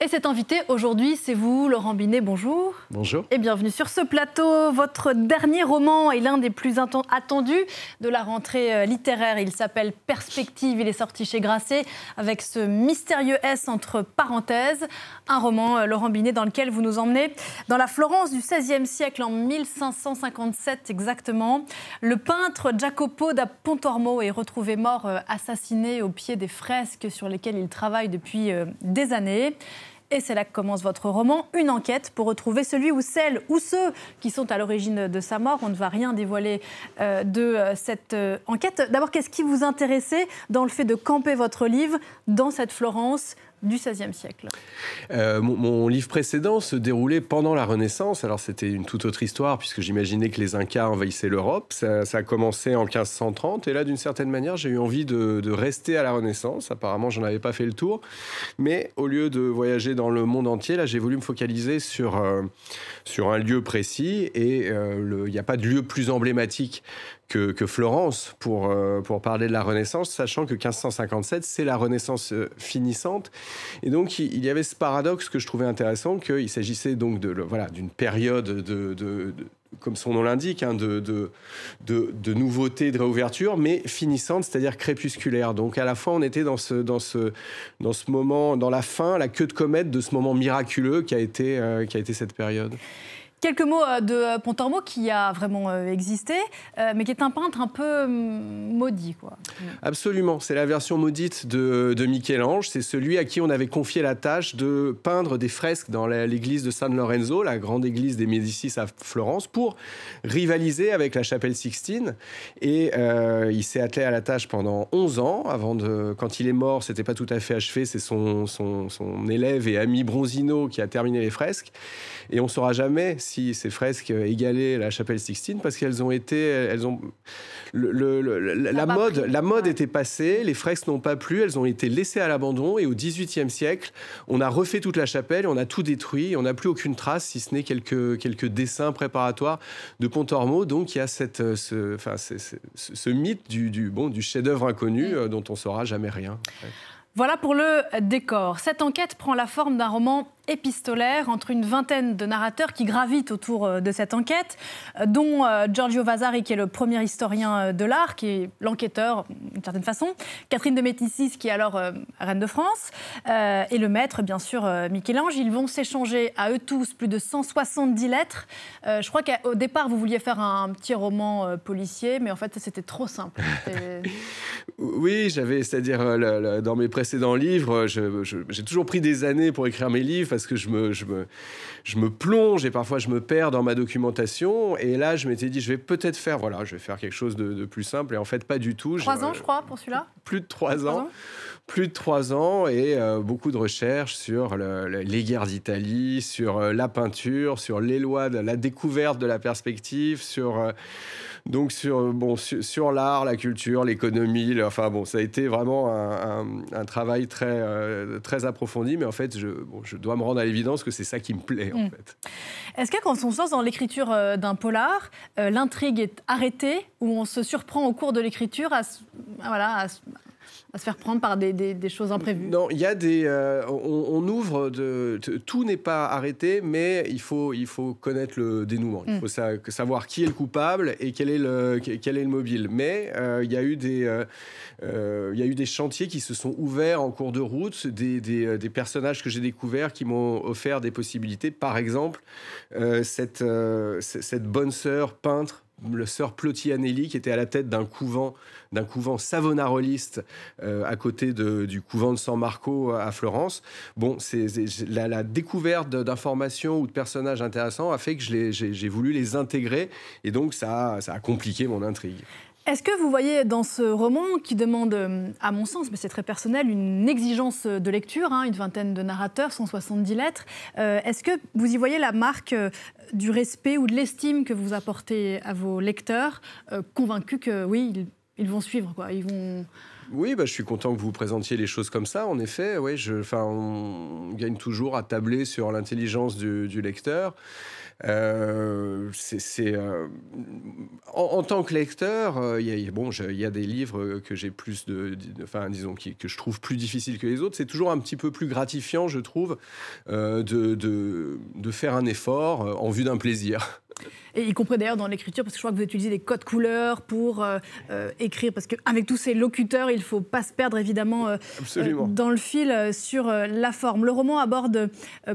Et cet invité aujourd'hui, c'est vous, Laurent Binet, bonjour. Bonjour. Et bienvenue sur ce plateau. Votre dernier roman est l'un des plus attendus de la rentrée euh, littéraire. Il s'appelle Perspective, il est sorti chez Grasset avec ce mystérieux S entre parenthèses. Un roman, euh, Laurent Binet, dans lequel vous nous emmenez dans la Florence du XVIe siècle, en 1557 exactement. Le peintre Jacopo da Pontormo est retrouvé mort, euh, assassiné au pied des fresques sur lesquelles il travaille depuis des années. Et c'est là que commence votre roman, une enquête pour retrouver celui ou celle ou ceux qui sont à l'origine de sa mort. On ne va rien dévoiler euh, de euh, cette euh, enquête. D'abord, qu'est-ce qui vous intéressait dans le fait de camper votre livre dans cette Florence du XVIe siècle euh, mon, livre précédent se déroulait pendant la Renaissance. Alors c'était une toute autre histoire puisque j'imaginais que les Incas envahissaient l'Europe. Ça, a commencé en 1530 et là d'une certaine manière j'ai eu envie de, rester à la Renaissance. Apparemment j'en avais pas fait le tour. Mais au lieu de voyager dans le monde entier, là j'ai voulu me focaliser sur, euh, sur un lieu précis et euh, il n'y a pas de lieu plus emblématique que, Florence pour, euh, pour parler de la Renaissance, sachant que 1557, c'est la Renaissance euh, finissante. Et donc, il, y avait ce paradoxe que je trouvais intéressant, qu'il s'agissait donc de, voilà, d'une période de, de, comme son nom l'indique, hein, de, de, de, nouveautés, de réouverture, mais finissante, c'est-à-dire crépusculaire. Donc à la fois, on était dans ce, dans, ce, dans ce moment, dans la fin, la queue de comète de ce moment miraculeux qui a été, euh, qui a été cette période. Quelques mots euh, de euh, Pontormo qui a vraiment euh, existé, mais qui est un peintre un peu hum, maudit. Quoi. Absolument, c'est la version maudite de, Michel-Ange. C'est celui à qui on avait confié la tâche de peindre des fresques dans l'église de San Lorenzo, la grande église des Médicis à Florence, pour rivaliser avec la chapelle Sixtine. Et il s'est attelé à la tâche pendant 11 ans. Avant de, quand il est mort, c'était pas tout à fait achevé. C'est son, son élève et ami Bronzino qui a terminé les fresques. Et on ne saura jamais si ces fresques égalaient la chapelle Sixtine parce qu'elles ont été, elles ont, la mode, la mode était passée, les fresques n'ont pas plu, elles ont été laissées à l'abandon et au XVIIIe siècle, on a refait toute la chapelle, on a tout détruit, on n'a plus aucune trace si ce n'est quelques quelques dessins préparatoires de Pontormo. Donc il y a cette, ce, enfin, ce, mythe du, du bon du chef-d'œuvre inconnu mm. euh, dont on saura jamais rien. Voilà pour le décor. Cette enquête prend la forme d'un roman épistolaire entre une vingtaine de narrateurs qui gravitent autour euh, de cette enquête, euh, dont euh, Giorgio Vasari, qui est le premier historien de l'art, qui est l'enquêteur d'une certaine façon, Catherine de Médicis, qui est alors reine de France, et le maître, bien sûr, Michel-Ange. Ils vont s'échanger à eux tous plus de 170 lettres. je crois qu'au départ, vous vouliez faire un petit roman policier, mais en fait, c'était trop simple. oui, j'avais, c'est-à-dire, dans mes précédents livres, j'ai toujours pris des années pour écrire mes livres parce que je me, je me, je me plonge et parfois je me perds dans ma documentation. Et là, je m'étais dit, je vais peut-être faire, voilà, je vais faire quelque chose de, plus simple. Et en fait, pas du tout. Trois ans, je crois, pour celui-là? Plus de trois, ans. Plus de trois ans et euh, beaucoup de recherches sur les guerres d'Italie, sur euh, la peinture, sur les lois, de la découverte de la perspective, sur euh, donc sur, bon, sur, l'art, la culture, l'économie, enfin bon, ça a été vraiment un, travail très, euh, très approfondi, mais en fait, je, je dois me rendre à l'évidence que c'est ça qui me plaît, en mm. fait. Est-ce que quand on se lance dans l'écriture euh, d'un polar, euh, l'intrigue est arrêtée ou on se surprend au cours de l'écriture à, voilà, à, à se faire prendre par des, des, choses imprévues Non, il y a des. Euh, on, ouvre de. Tout n'est pas arrêté, mais il faut, il faut connaître le dénouement. Il mm. faut savoir qui est le coupable et quel est le, quel est le mobile. Mais euh, il, y a eu des, euh, il y a eu des chantiers qui se sont ouverts en cours de route, des, des, des personnages que j'ai découverts qui m'ont offert des possibilités. Par exemple, cette, cette bonne sœur peintre le sœur Plotianelli, qui était à la tête d'un couvent, d'un couvent savonaroliste euh, à côté du couvent de San Marco à Florence. Bon, c'est la, découverte d'informations ou de personnages intéressants a fait que j'ai voulu les intégrer, et donc ça a compliqué mon intrigue. Est-ce que vous voyez dans ce roman, qui demande, euh, à mon sens, mais c'est très personnel, une exigence de lecture, hein, une vingtaine de narrateurs, 170 lettres, euh, est-ce que vous y voyez la marque euh, du respect ou de l'estime que vous apportez à vos lecteurs, convaincus que oui, ils, vont suivre, quoi. Oui, bah, je suis content que vous présentiez les choses comme ça. En effet, ouais, je, on gagne toujours à tabler sur l'intelligence du, lecteur. Euh, c'est en, tant que lecteur, il y, a, bon, y a des livres que j'ai plus de, enfin, disons, que je trouve plus difficiles que les autres. C'est toujours un petit peu plus gratifiant, je trouve, de, faire un effort en vue d'un plaisir. Et y compris d'ailleurs dans l'écriture, parce que je crois que vous utilisez des codes couleurs pour euh, euh, écrire, parce qu'avec tous ces locuteurs, il ne faut pas se perdre évidemment euh, dans le fil sur la forme. Le roman aborde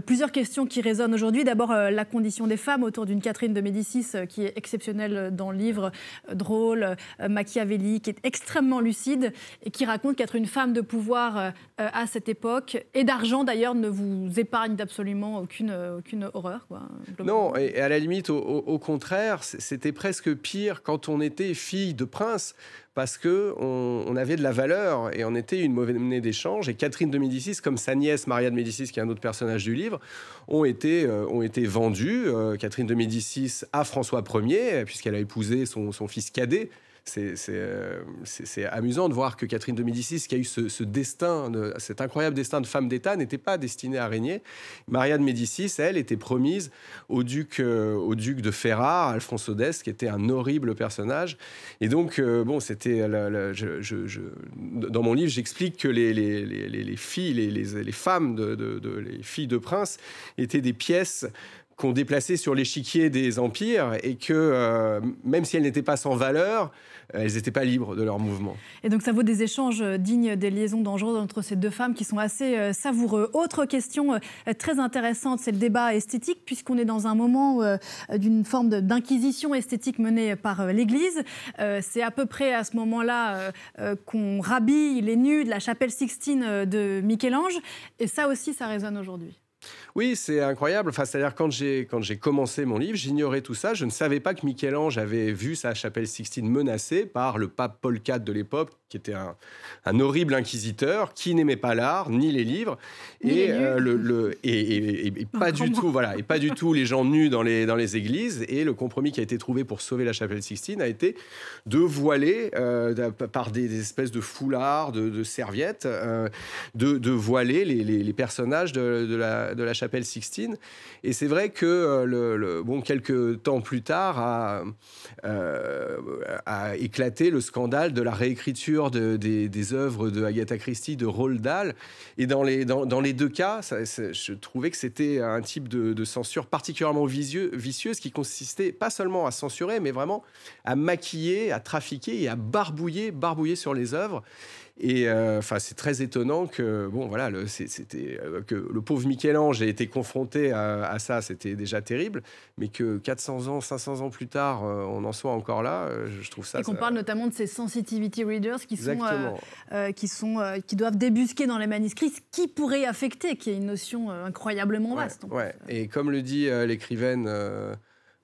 plusieurs questions qui résonnent aujourd'hui. D'abord, la condition des femmes autour d'une Catherine de Médicis qui est exceptionnelle dans le livre, drôle, machiavélique, qui est extrêmement lucide et qui raconte qu'être une femme de pouvoir à cette époque et d'argent d'ailleurs ne vous épargne absolument aucune, aucune horreur. Quoi, non, et à la limite, au, au contraire, c'était presque pire quand on était fille de prince, parce que on, avait de la valeur et on était une mauvaise monnaie d'échange. Et Catherine de Médicis, comme sa nièce Maria de Médicis, qui est un autre personnage du livre, ont été, euh, ont été vendues. Euh, Catherine de Médicis à François Ier, puisqu'elle a épousé son, son fils cadet. Euh, c'est amusant de voir que Catherine de Médicis, qui a eu ce, destin, cet incroyable destin de femme d'État, n'était pas destinée à régner. Maria de Médicis, elle, était promise au duc, euh, au duc de Ferrare, Alfonso d'Este, qui était un horrible personnage. Et donc, euh, bon, c'était. dans mon livre, j'explique que les, les, filles, les, femmes de, de, les filles de princes étaient des pièces qu'on déplaçait sur l'échiquier des empires et que même si elles n'étaient pas sans valeur, euh, elles n'étaient pas libres de leur mouvement. Et donc ça vaut des échanges euh, dignes des liaisons dangereuses entre ces deux femmes qui sont assez euh, savoureux. Autre question très intéressante, c'est le débat esthétique, puisqu'on est dans un moment d'une forme d'inquisition esthétique menée par l'Église. C'est à peu près à ce moment-là qu'on rhabille les nus de la chapelle Sixtine de Michel-Ange. Et ça aussi, ça résonne aujourd'hui. Oui, c'est incroyable. Enfin, c'est-à-dire quand j'ai quand j'ai commencé mon livre, j'ignorais tout ça. Je ne savais pas que Michel-Ange avait vu sa chapelle Sixtine menacée par le pape Paul IV de l'époque, qui était un, un, horrible inquisiteur, qui n'aimait pas l'art ni les livres, et, euh, le, et, pas du tout voilà, et pas du tout les gens nus dans les dans les églises. Et le compromis qui a été trouvé pour sauver la chapelle Sixtine a été de voiler euh, par des, espèces de foulards, de, serviettes, euh, de, de, voiler les, les, personnages de, de la de la chapelle Sixtine. Et c'est vrai que le, bon, quelques temps plus tard a, a, éclaté le scandale de la réécriture de, des, œuvres de Agatha Christie, de Roald Dahl. Et dans les, dans, dans les deux cas, je trouvais que c'était un type de, censure particulièrement vicieuse qui consistait pas seulement à censurer, mais vraiment à maquiller, à trafiquer et à barbouiller, barbouiller sur les œuvres. Et euh, enfin, c'est très étonnant que bon, voilà, le, c'était euh, que le pauvre Michel-Ange ait été confronté à, ça, c'était déjà terrible, mais que 400 ans, 500 ans plus tard, euh, on en soit encore là, je trouve ça. Et qu'on parle notamment de ces sensitivity readers qui sont, qui sont, qui doivent débusquer dans les manuscrits, ce qui pourrait affecter, qui est une notion incroyablement vaste. Ouais, Et comme le dit l'écrivaine.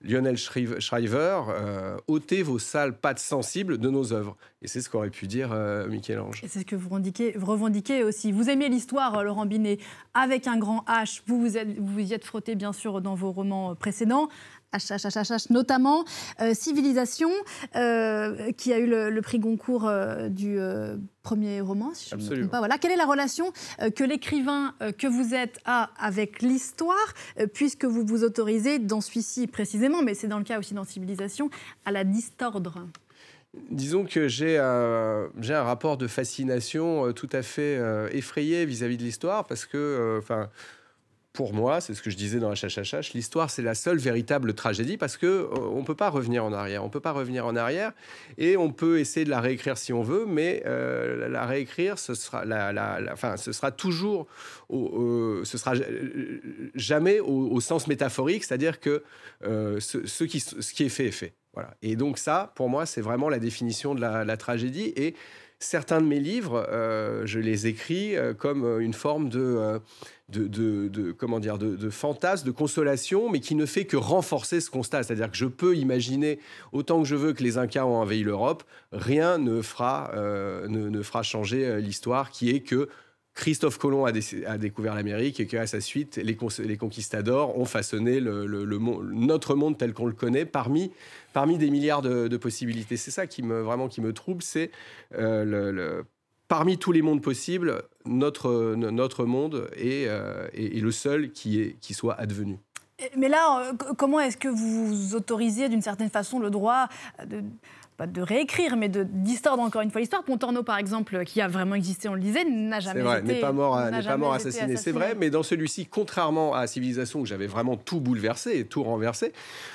Lionel Shriver, euh, ôtez vos sales pattes sensibles de nos œuvres. Et c'est ce qu'aurait pu dire euh, Michel-Ange. C'est ce que vous, revendiquez aussi. Vous aimez l'histoire, euh, Laurent Binet, avec un grand H. Vous vous, vous y êtes frotté, bien sûr, dans vos romans précédents. HHHH notamment, euh, Civilisation, euh, qui a eu le, prix Goncourt euh, du premier roman, si je ne me trompe pas. Voilà. Quelle est la relation que l'écrivain que vous êtes a avec l'histoire, puisque vous vous autorisez, dans celui-ci précisément, mais c'est dans le cas aussi dans Civilisation, à la distordre? Disons que j'ai un, un, rapport de fascination tout à fait effrayé vis-à-vis de l'histoire, parce que, enfin pour moi, c'est ce que je disais dans HHHH, l'histoire c'est la seule véritable tragédie parce que euh, on peut pas revenir en arrière, on peut pas revenir en arrière et on peut essayer de la réécrire si on veut, mais euh, la réécrire, ce sera, la, la, ce sera toujours, ce sera jamais au, sens métaphorique, c'est-à-dire que euh, ce, qui, est fait est fait. Voilà. Et donc ça, pour moi, c'est vraiment la définition de la, tragédie et certains de mes livres, je les écris comme une forme de de, comment dire, de, fantasme, de consolation, mais qui ne fait que renforcer ce constat. C'est-à-dire que je peux imaginer autant que je veux que les Incas ont envahi l'Europe, rien ne fera, euh, ne, fera changer euh, l'histoire qui est que Christophe Colomb a, découvert l'Amérique et qu'à sa suite, les, conquistadors ont façonné notre monde tel qu'on le connaît parmi, parmi des milliards de, possibilités. C'est ça qui me, vraiment qui me trouble, c'est euh, parmi tous les mondes possibles, notre, notre monde est, euh, est, le seul qui, est, qui soit advenu. Mais là, comment est-ce que vous autorisiez d'une certaine façon le droit de pas de réécrire, mais d'histoire encore une fois l'histoire. Pontorno, par exemple, qui a vraiment existé, on le disait, n'a jamais vrai, été... n'est pas mort, n'est pas mort assassiné, c'est vrai, mais dans celui-ci, contrairement à Civilisation, où j'avais vraiment tout bouleversé et tout renversé,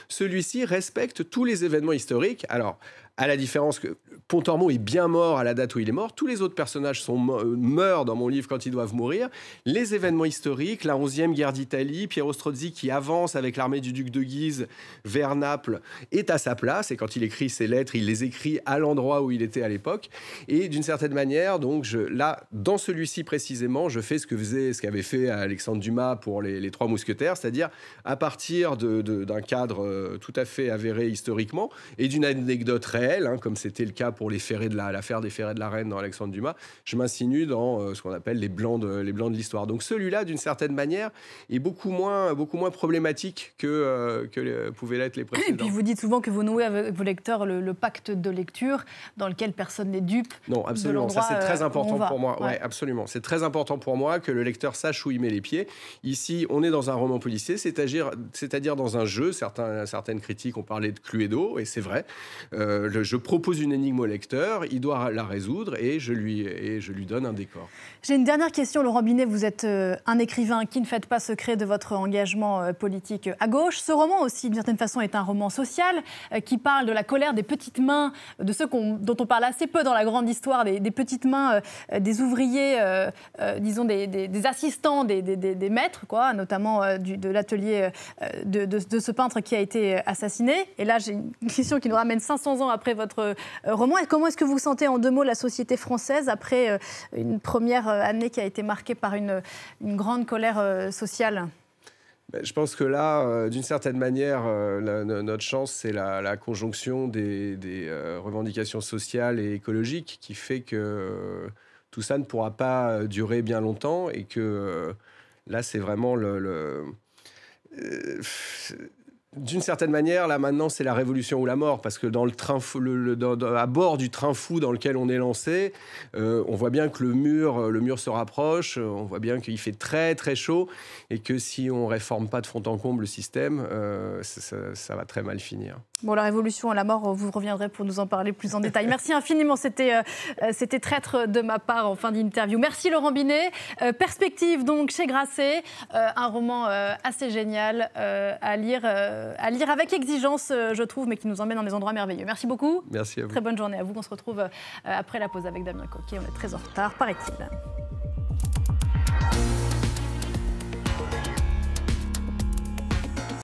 celui-ci respecte tous les événements historiques. Alors, à la différence que Pontormo est bien mort à la date où il est mort, tous les autres personnages sont euh, meurent dans mon livre quand ils doivent mourir. Les événements historiques, la 11e guerre d'Italie, Piero Strozzi qui avance avec l'armée du duc de Guise vers Naples est à sa place et quand il écrit ses lettres, il les écrit à l'endroit où il était à l'époque et d'une certaine manière, donc je, là dans celui-ci précisément, je fais ce que faisait ce qu'avait fait Alexandre Dumas pour les, trois mousquetaires, c'est-à-dire à partir d'un cadre euh, tout à fait avéré historiquement et d'une anecdote réelle Hein, comme c'était le cas pour les ferrets de l'affaire des ferrets de la reine dans Alexandre Dumas, je m'insinue dans euh, ce qu'on appelle les blancs de les blancs de l'histoire. Donc celui-là, d'une certaine manière, est beaucoup moins beaucoup moins problématique que euh, que pouvaient l'être les précédents. Et puis vous dites souvent que vous nouez avec vos lecteurs le, pacte de lecture dans lequel personne n'est dupe. Non, absolument. Ça c'est très euh, important pour moi. Ouais, absolument. C'est très important pour moi que le lecteur sache où il met les pieds. Ici, on est dans un roman policier, c'est-à-dire c'est-à-dire dans un jeu. Certains, certaines critiques ont parlé de Cluedo, et c'est vrai. Euh, je propose une énigme au lecteur, il doit la résoudre et je lui, donne un décor. J'ai une dernière question, Laurent Binet. Vous êtes euh, un écrivain qui ne fait pas secret de votre engagement euh, politique à gauche. Ce roman aussi, d'une certaine façon, est un roman social euh, qui parle de la colère des petites mains, de ceux dont on parle assez peu dans la grande histoire, des, petites mains des ouvriers, disons des, assistants, des, maîtres, quoi, notamment de l'atelier de, ce peintre qui a été assassiné. Et là, j'ai une question qui nous ramène 500 ans après votre roman. Et comment est-ce que vous sentez en deux mots la société française après une première euh, année qui a été marquée par une, grande colère euh, sociale? Ben, je pense que là, euh, d'une certaine manière, notre chance, c'est la, conjonction des, revendications sociales et écologiques qui fait que tout ça ne pourra pas durer bien longtemps et que là, c'est vraiment le d'une certaine manière, là maintenant, c'est la révolution ou la mort, parce que dans le train, le, à bord du train fou dans lequel on est lancé, euh, on voit bien que le mur, le mur se rapproche, on voit bien qu'il fait très très chaud, et que si on réforme pas de fond en comble le système, euh, ça, va très mal finir. Bon, la révolution à la mort, vous reviendrez pour nous en parler plus en détail. Merci infiniment, c'était euh, c'était traître de ma part en fin d'interview. Merci Laurent Binet. Perspective donc chez Grasset, un roman assez génial à lire à lire avec exigence, euh, je trouve, mais qui nous emmène dans des endroits merveilleux. Merci beaucoup. Merci à vous. Très bonne journée à vous. On se retrouve euh, après la pause avec Damien Coquet. On est très en retard, paraît-il.